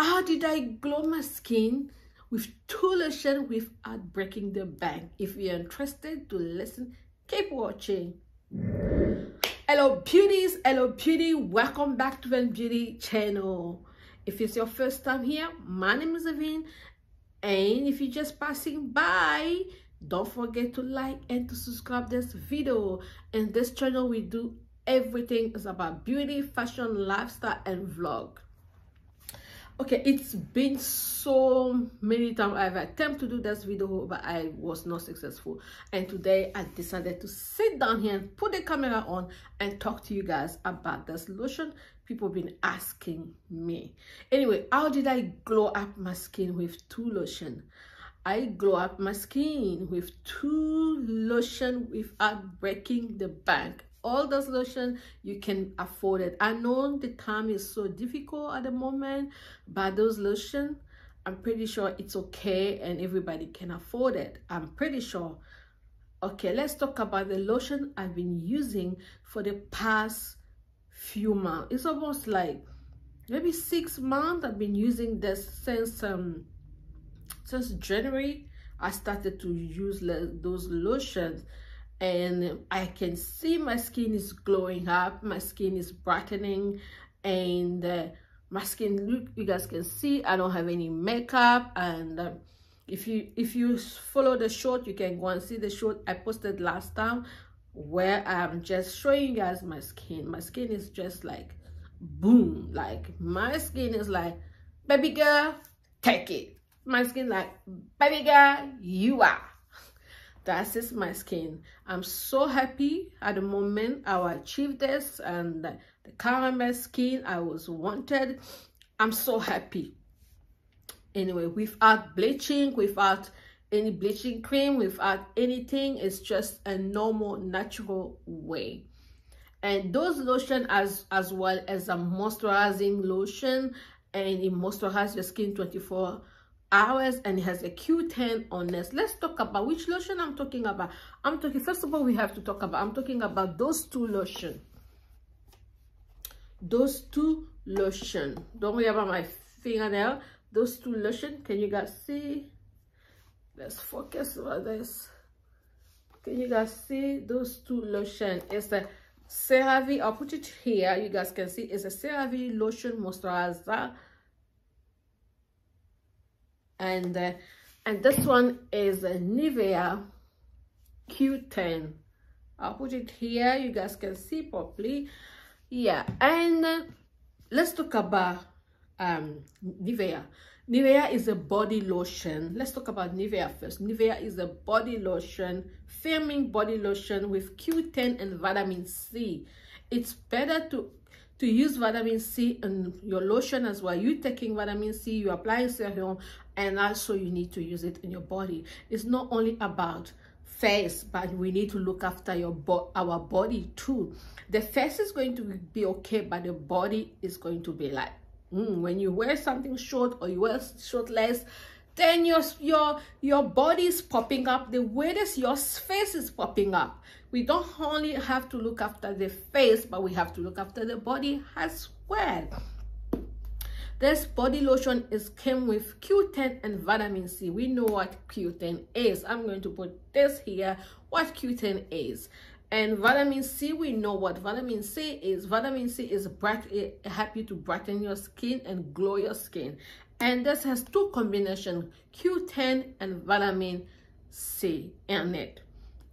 how did I glow my skin with two lotion without breaking the bank? If you're interested to listen, keep watching. Hello beauties, hello beauty, welcome back to the Beauty channel. If it's your first time here, my name is Avin and if you're just passing by, don't forget to like and to subscribe this video. In this channel, we do everything is about beauty, fashion, lifestyle, and vlog okay it's been so many times i've attempted to do this video but i was not successful. And today i decided to sit down here and put the camera on and talk to you guys about this lotion people been asking me. Anyway how did i glow up my skin with two lotion? I glow up my skin with two lotion without breaking the bank all those lotion you can afford it. I know the time is so difficult at the moment but those lotion i'm pretty sure it's okay and everybody can afford it. I'm pretty sure. Okay let's talk about the lotion i've been using for the past few months. It's almost like maybe six months i've been using this since um since january i started to use those lotions and I can see my skin is glowing up, my skin is brightening, and uh, my skin, look, you guys can see I don't have any makeup, and uh, if you if you follow the short, you can go and see the short I posted last time, where I'm just showing you guys my skin. My skin is just like boom, like my skin is like, baby girl, take it. My skin like, baby girl, you are that is my skin. I'm so happy at the moment i achieved this and the caramel skin i was wanted. I'm so happy. Anyway without bleaching without any bleaching cream without anything it's just a normal natural way. And those lotion as as well as a moisturizing lotion and it moisturizes your skin 24 hours and has a q10 on this. Let's talk about which lotion i'm talking about. I'm talking first of all we have to talk about i'm talking about those two lotion. Those two lotion. Don't worry about my fingernail. Those two lotion can you guys see? Let's focus on this. Can you guys see those two lotion? It's a CeraVe i'll put it here. You guys can see it's a CeraVe lotion moisturizer and uh, and this one is a Nivea Q10 I'll put it here. You guys can see properly. Yeah and uh, let's talk about um Nivea. Nivea is a body lotion. Let's talk about Nivea first. Nivea is a body lotion firming body lotion with Q10 and vitamin C. It's better to to use vitamin C in your lotion as well. You taking vitamin C, you applying serum, and also you need to use it in your body. It's not only about face, but we need to look after your bo our body too. The face is going to be okay, but the body is going to be like, mm, when you wear something short or you wear shortless, then your your your body is popping up the way that your face is popping up. We don't only have to look after the face but we have to look after the body as well. This body lotion is came with q10 and vitamin c. We know what q10 is. I'm going to put this here what q10 is. And vitamin c we know what vitamin c is. Vitamin c is bright eh, happy to brighten your skin and glow your skin and this has two combination q10 and vitamin c in it.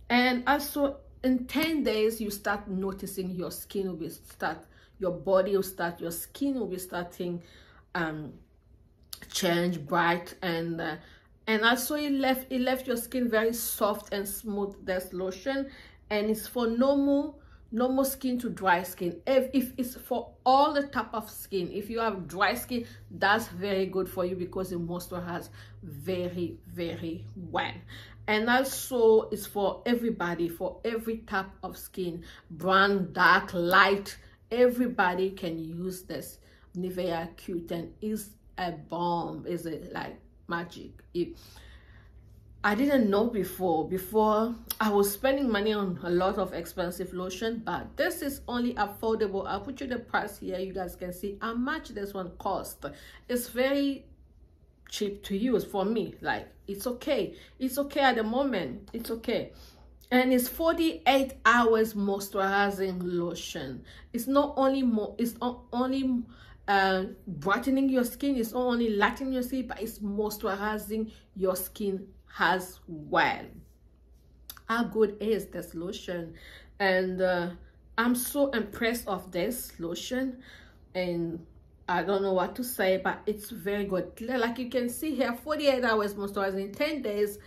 And also in 10 days you start noticing your skin will start your body will start your skin will be starting um change bright and uh, and also it left it left your skin very soft and smooth. This lotion and it's for normal normal skin to dry skin. If, if it's for all the type of skin if you have dry skin that's very good for you because it moisturizes very very well. And also it's for everybody for every type of skin brown dark light everybody can use this. Nivea q10 is a bomb is it like magic? It I didn't know before. Before I was spending money on a lot of expensive lotion, but this is only affordable. I'll put you the price here. You guys can see how much this one cost. It's very cheap to use for me. Like it's okay. It's okay at the moment. It's okay. And it's 48 hours moisturizing lotion. It's not only more. It's not only uh, brightening your skin. It's not only lightening your skin, but it's moisturizing your skin as well. How good is this lotion? And uh, I'm so impressed of this lotion. And I don't know what to say, but it's very good. Like you can see here, 48 hours moisturizing, 10 days,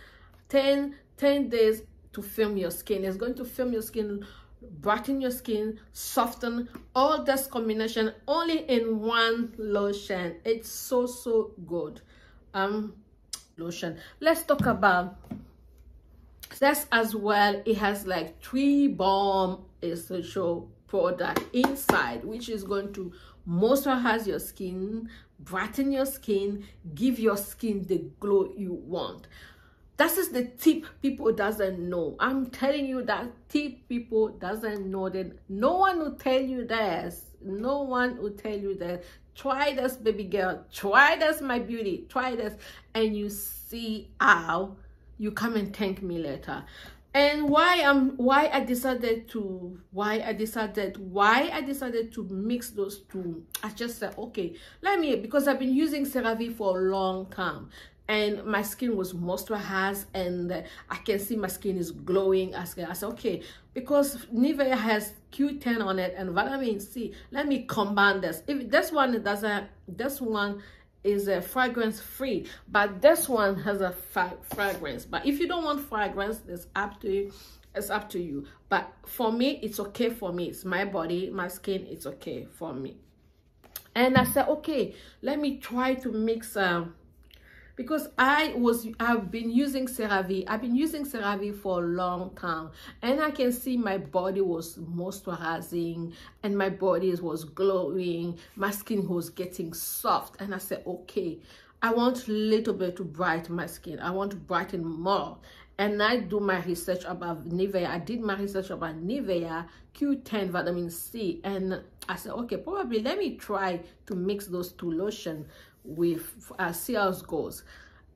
10, 10 days to film your skin. It's going to film your skin brighten your skin soften all this combination only in one lotion it's so so good um lotion. Let's talk about this as well. It has like three balm essential product inside which is going to moisturize your skin brighten your skin give your skin the glow you want. That is the tip people doesn't know. I'm telling you that tip people doesn't know that. No one will tell you this. No one will tell you that try this baby girl. Try this my beauty. Try this. And you see how you come and thank me later. And why i'm why i decided to why i decided why i decided to mix those two i just said okay let me because i've been using CeraVe for a long time and my skin was moisturized and I can see my skin is glowing. I said, okay, because Nivea has Q10 on it and vitamin C, let me combine this. If this one doesn't, this one is a fragrance free, but this one has a fragrance. But if you don't want fragrance, it's up to you. It's up to you. But for me, it's okay for me. It's my body, my skin, it's okay for me. And I said, okay, let me try to mix um, because I was I've been using CeraVe. I've been using CeraVe for a long time. And I can see my body was moisturizing and my body was glowing. My skin was getting soft. And I said okay I want a little bit to brighten my skin. I want to brighten more. And I do my research about Nivea. I did my research about Nivea Q10 vitamin C. And I said, okay, probably let me try to mix those two lotion with see how goes.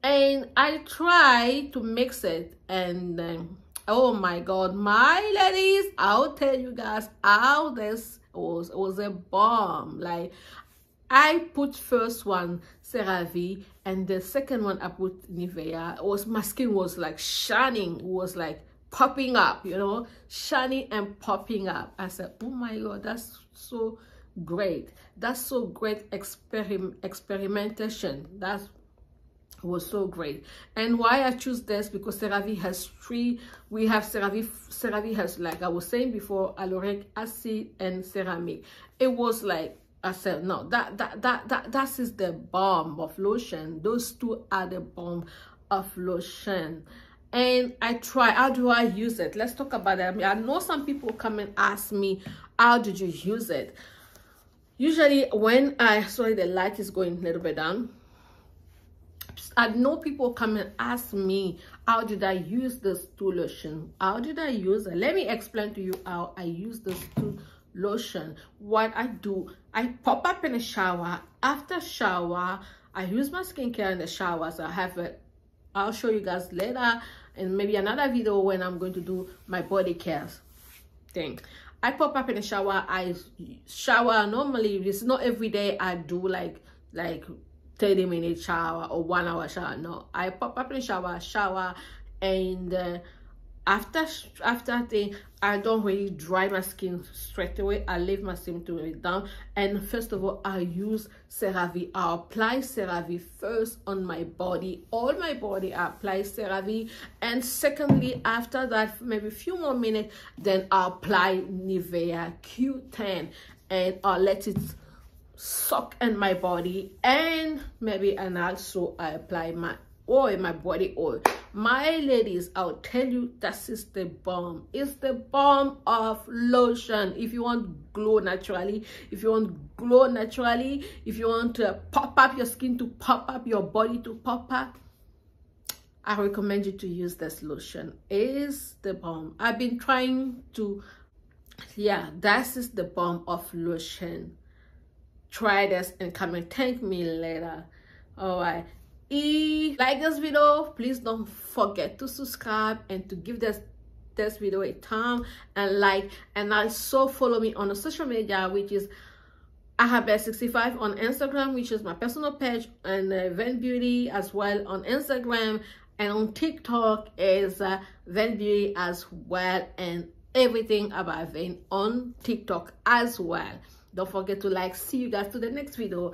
And i try to mix it and um, oh my god my ladies i'll tell you guys how this was it was a bomb. Like i put first one CeraVe and the second one i put nivea. It was my skin was like shining it was like popping up you know shining and popping up. I said oh my god that's so great that's so great experim experimentation that was so great and why i choose this because CeraVe has three we have CeraVe CeraVe has like i was saying before hyaluronic acid and ceramide it was like I said, no, that, that, that, that, that is the bomb of lotion. Those two are the bomb of lotion. And I try, how do I use it? Let's talk about that. I, mean, I know some people come and ask me, how did you use it? Usually when i sorry the light is going a little bit down i know people come and ask me how did i use this two lotion? How did i use it? Let me explain to you how i use this two lotion. What i do i pop up in the shower. After shower i use my skincare in the shower so i have it. I'll show you guys later and maybe another video when i'm going to do my body care thing I pop up in the shower. I shower normally. It's not every day I do like like 30 minute shower or one hour shower. No, I pop up in the shower, shower, and uh, after after thing i don't really dry my skin straight away i leave my skin to it down. And first of all i use CeraVe. I apply CeraVe first on my body. All my body i apply CeraVe. And secondly after that maybe a few more minutes then i apply nivea q10 and i'll let it soak in my body. And maybe and also i apply my oil my body oil my ladies i'll tell you this is the bomb it's the bomb of lotion if you want glow naturally if you want glow naturally if you want to pop up your skin to pop up your body to pop up I recommend you to use this lotion. It is the bomb. I've been trying to, yeah, this is the bomb of lotion. Try this and come and thank me later. All right. If like this video, please don't forget to subscribe and to give this this video a thumb and like and also follow me on the social media which is I have 65 on Instagram, which is my personal page, and uh, Vhen Beauty as well on Instagram, and on TikTok is uh, Beauty as well, and everything about Vhen on TikTok as well. Don't forget to like. See you guys to the next video